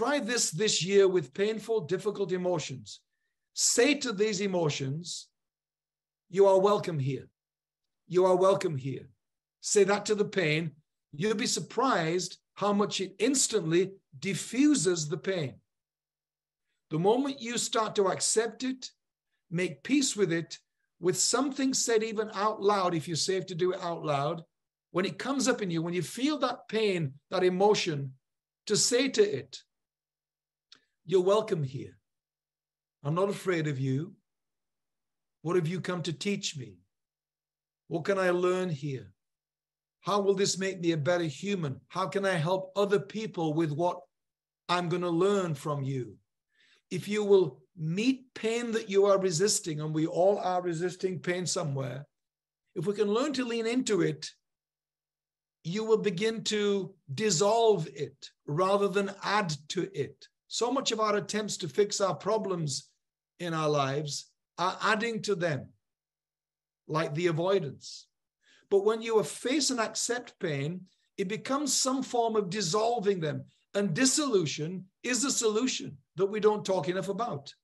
Try this this year with painful, difficult emotions. Say to these emotions, You are welcome here. You are welcome here. Say that to the pain. You'll be surprised how much it instantly diffuses the pain. The moment you start to accept it, make peace with it, with something said even out loud, if you're safe to do it out loud, when it comes up in you, when you feel that pain, that emotion, to say to it, You're welcome here. I'm not afraid of you. What have you come to teach me? What can I learn here? How will this make me a better human? How can I help other people with what I'm going to learn from you? If you will meet pain that you are resisting, and we all are resisting pain somewhere, if we can learn to lean into it, you will begin to dissolve it rather than add to it. So much of our attempts to fix our problems in our lives are adding to them, like the avoidance. But when you face and accept pain, it becomes some form of dissolving them. And dissolution is a solution that we don't talk enough about.